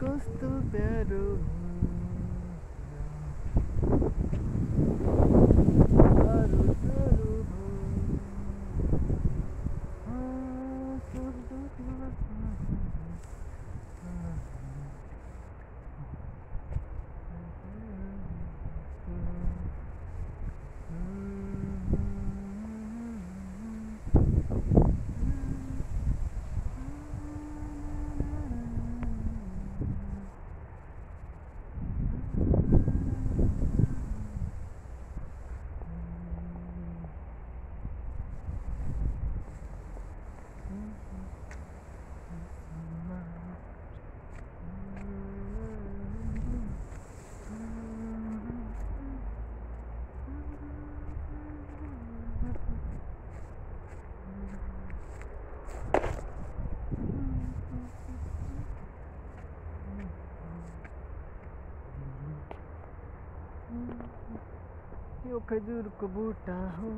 कस्तो प्यारो यो खजूर को बूटा हो।